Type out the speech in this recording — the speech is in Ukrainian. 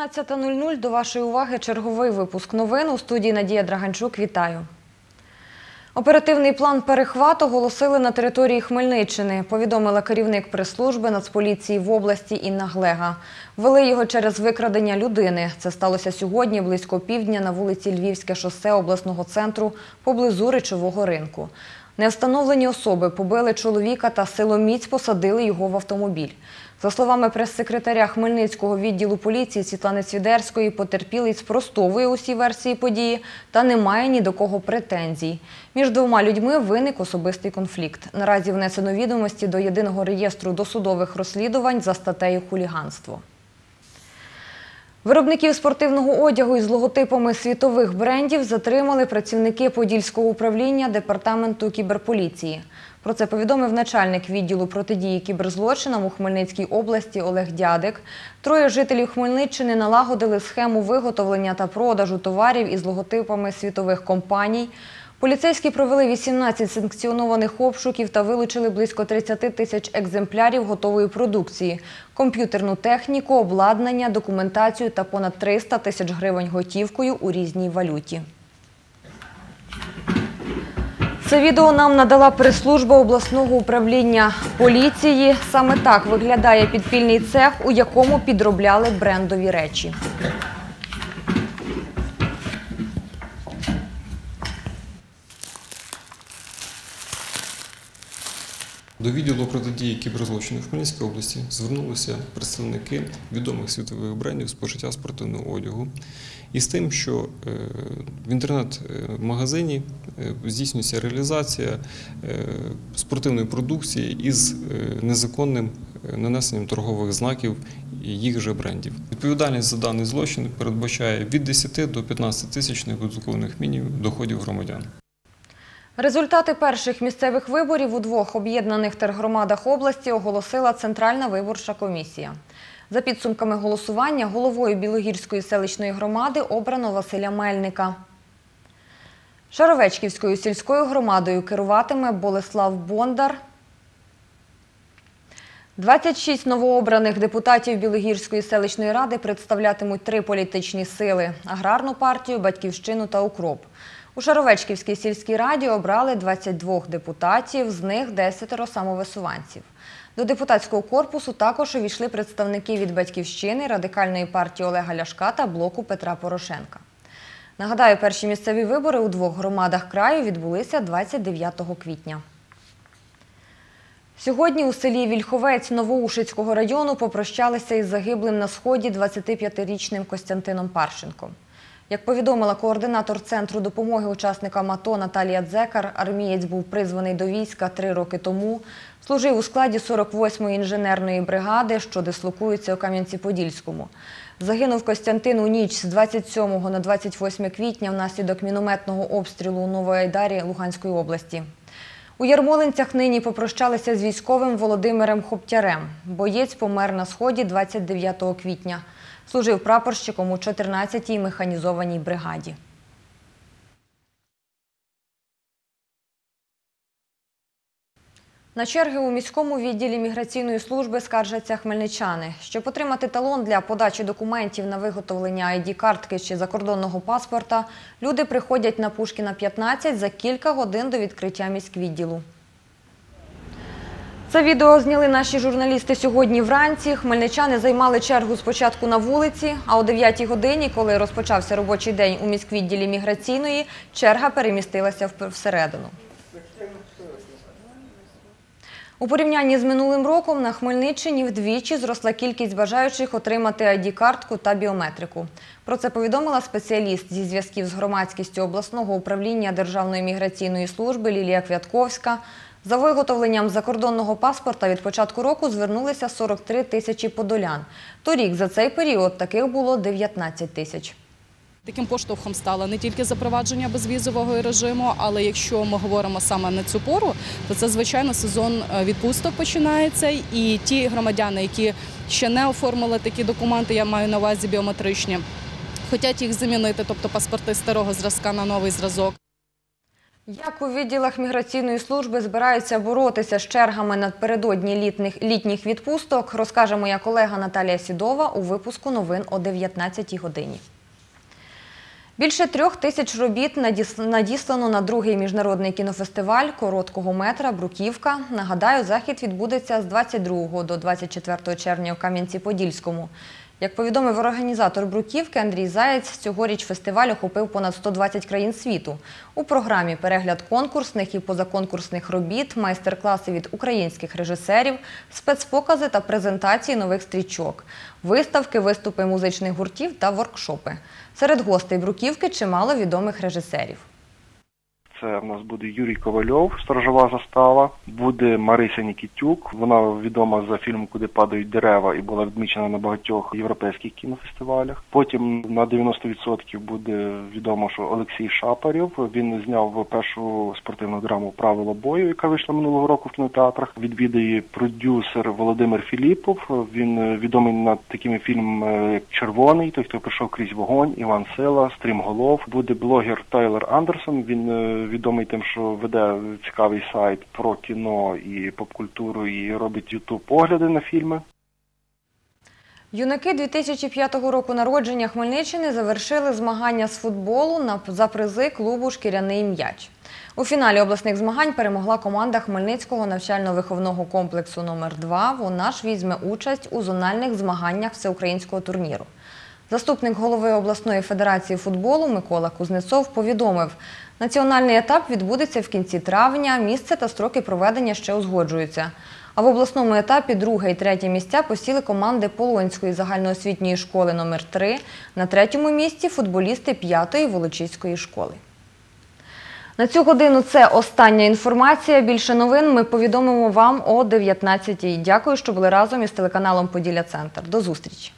17.00 до вашої уваги черговий випуск новин у студії Надія Драганчук. Вітаю. Оперативний план перехвату оголосили на території Хмельниччини, повідомила керівник прес-служби Нацполіції в області Інна Глега. Вели його через викрадення людини. Це сталося сьогодні близько півдня на вулиці Львівське шосе обласного центру поблизу речового ринку. Невстановлені особи побили чоловіка та силоміць посадили його в автомобіль. За словами прес-секретаря Хмельницького відділу поліції Світлани Цвідерської, потерпілий спростовує усі версії події та не має ні до кого претензій. Між двома людьми виник особистий конфлікт. Наразі внесено відомості до єдиного реєстру досудових розслідувань за статтею хуліганство. Виробників спортивного одягу із логотипами світових брендів затримали працівники Подільського управління Департаменту кіберполіції. Про це повідомив начальник відділу протидії кіберзлочинам у Хмельницькій області Олег Дядик. Троє жителів Хмельниччини налагодили схему виготовлення та продажу товарів із логотипами світових компаній. Поліцейські провели 18 санкціонованих обшуків та вилучили близько 30 тисяч екземплярів готової продукції, комп'ютерну техніку, обладнання, документацію та понад 300 тисяч гривень готівкою у різній валюті. Це відео нам надала прес-служба обласного управління поліції. Саме так виглядає підпільний цех, у якому підробляли брендові речі. До відділу протидії кіберзлочину в Хмельницькій області звернулися представники відомих світових брендів спожиття спортивного одягу із тим, що е, в інтернет-магазині е, здійснюється реалізація е, спортивної продукції із незаконним нанесенням торгових знаків їх же брендів. Відповідальність за даний злочин передбачає від 10 до 15 тисяч неподаткових мінімумів доходів громадян. Результати перших місцевих виборів у двох об'єднаних тергромадах області оголосила Центральна виборча комісія. За підсумками голосування головою Білогірської селищної громади обрано Василя Мельника. Шаровечківською сільською громадою керуватиме Болеслав Бондар. 26 новообраних депутатів Білогірської селищної ради представлятимуть три політичні сили – аграрну партію, батьківщину та укроп. У Шаровечківській сільській раді обрали 22 депутатів, з них 10 самовисуванців. До депутатського корпусу також увійшли представники від Батьківщини, Радикальної партії Олега Ляшка та блоку Петра Порошенка. Нагадаю, перші місцеві вибори у двох громадах краю відбулися 29 квітня. Сьогодні у селі Вільховець Новоушицького району попрощалися із загиблим на сході 25-річним Костянтином Паршенком. Як повідомила координатор Центру допомоги учасникам АТО Наталія Дзекар, армієць був призваний до війська три роки тому. Служив у складі 48-ї інженерної бригади, що дислокується у Кам'янці-Подільському. Загинув Костянтин у ніч з 27 на 28 квітня внаслідок мінометного обстрілу у Новоайдарі Луганської області. У Ярмолинцях нині попрощалися з військовим Володимиром Хоптярем. Боєць помер на сході 29 квітня. Служив прапорщиком у 14-й механізованій бригаді. На черги у міському відділі міграційної служби скаржаться хмельничани. Щоб отримати талон для подачі документів на виготовлення ID-картки чи закордонного паспорта, люди приходять на Пушкіна 15 за кілька годин до відкриття міськвідділу. Це відео зняли наші журналісти сьогодні вранці. Хмельничани займали чергу спочатку на вулиці, а о 9 годині, коли розпочався робочий день у міськвідділі міграційної, черга перемістилася всередину. У порівнянні з минулим роком на Хмельниччині вдвічі зросла кількість бажаючих отримати ID-картку та біометрику. Про це повідомила спеціаліст зі зв'язків з громадськістю обласного управління Державної міграційної служби Лілія Квятковська. За виготовленням закордонного паспорта від початку року звернулися 43 тисячі подолян. Торік за цей період таких було 19 тисяч. Таким поштовхом стало не тільки запровадження безвізового режиму, але якщо ми говоримо саме на цю пору, то це звичайно сезон е, відпусток починається. І ті громадяни, які ще не оформили такі документи, я маю на увазі біометричні, хочуть їх замінити, тобто паспорти старого зразка на новий зразок. Як у відділах міграційної служби збираються боротися з чергами напередодні літніх, літніх відпусток, розкаже моя колега Наталія Сідова у випуску новин о 19-й годині. Більше трьох тисяч робіт надіс- надіслано на другий міжнародний кінофестиваль короткого метра Бруківка. Нагадаю, захід відбудеться з 22 до 24 червня у Кам'янці-Подільському. Як повідомив організатор Бруківки Андрій Заєць, цьогоріч фестиваль охопив понад 120 країн світу. У програмі перегляд конкурсних і позаконкурсних робіт, майстер-класи від українських режисерів, спецпокази та презентації нових стрічок, виставки, виступи музичних гуртів та воркшопи. Серед гостей Бруківки чимало відомих режисерів. Це в нас буде Юрій Ковальов, сторожова застава. Буде Марися Нікітюк. Вона відома за фільмом Куди падають дерева і була відмічена на багатьох європейських кінофестивалях. Потім на 90% буде відомо, що Олексій Шапарів. Він зняв першу спортивну драму Правила бою, яка вийшла минулого року в кінотеатрах. Відвідає продюсер Володимир Філіпов. Він відомий над такими фільмами, як Червоний, той, хто прийшов крізь вогонь, Іван Сила, Стрімголов. Буде блогер Тайлер Андерсон. Він е, відомий тим, що веде цікавий сайт про кіно і попкультуру, і робить ютуб огляди на фільми. Юнаки 2005 року народження Хмельниччини завершили змагання з футболу за призи клубу Шкіряний м'яч. У фіналі обласних змагань перемогла команда Хмельницького навчально-виховного комплексу номер 2 Вона ж візьме участь у зональних змаганнях всеукраїнського турніру. Заступник голови обласної федерації футболу Микола Кузнецов повідомив, національний етап відбудеться в кінці травня, місце та строки проведення ще узгоджуються. А в обласному етапі друге і третє місця посіли команди Полонської загальноосвітньої школи номер 3 на третьому місці футболісти п'ятої Волочиської школи. На цю годину це остання інформація. Більше новин ми повідомимо вам о 19-й. Дякую, що були разом із телеканалом Поділля Центр. До зустрічі.